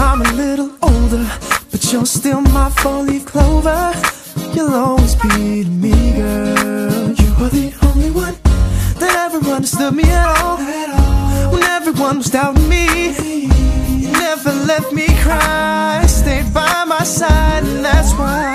I'm a little older, but you're still my four-leaf clover. You'll always be to me, girl. You are the only one that ever understood me at all. When everyone was doubting me, you never left me cry. Stayed by my side, and that's why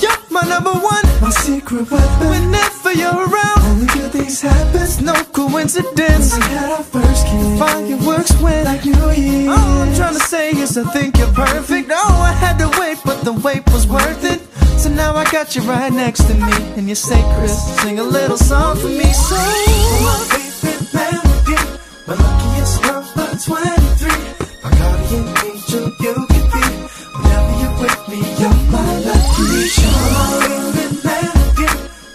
you're my number one, my secret weapon. Whenever you're around, only good things happen. It's no coincidence. We had our first kiss. Fireworks went like New Year. All I'm trying to say I think you're perfect. Oh, I had to wait, but the wait was worth it. So now I got you right next to me, and you say, Chris, sing a little song for me. So my favorite melody, my luckiest number 23. My guardian angel, you can be. Whenever you're with me, you're my lucky charm. My favorite melody,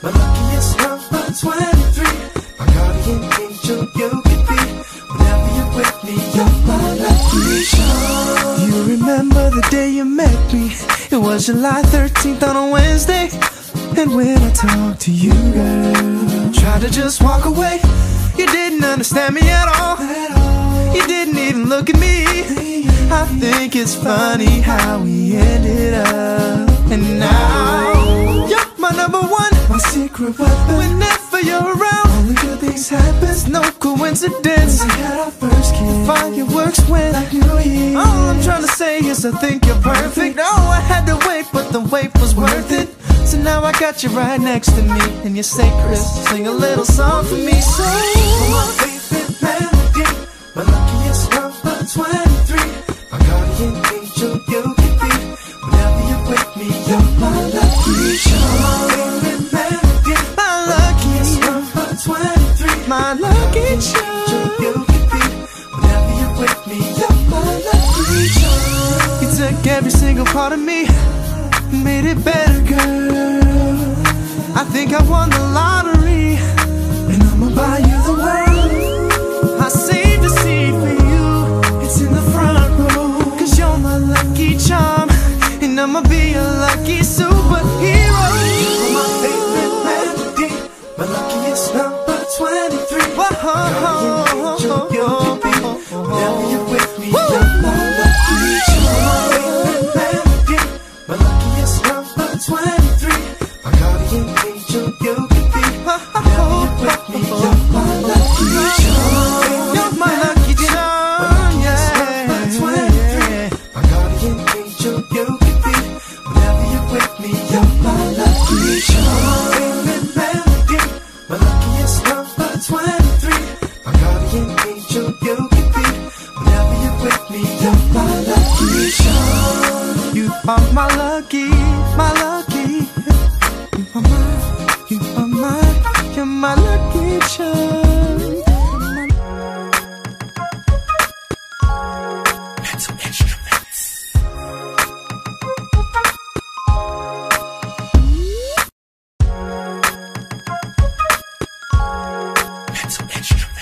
my luckiest number 23. My guardian angel, you can be. Whenever you're with me, you're the day you met me? It was July 13th on a Wednesday. And when I talked to you, girl, tried to just walk away. You didn't understand me at all. You didn't even look at me. I think it's funny how we ended up. And now, you're my number one, my secret weapon. Whenever you're around, things happen. No coincidence. We had our first kiss. Fireworks went like New Year. All I'm trying to say is I think you're perfect. Oh, I had to wait, but the wait was worth it. So now I got you right next to me, and you say, Chris, sing a little song for me. So My lucky charm. You can be. Whenever you're with me, you're my lucky charm. You took every single part of me, made it better, girl. I think I won the lottery, and I'ma buy you the world. you can be Whenever you're with me, you're my lucky charm You are my lucky, my lucky You are my, you are my, You're my lucky charm Mental instruments Mental instruments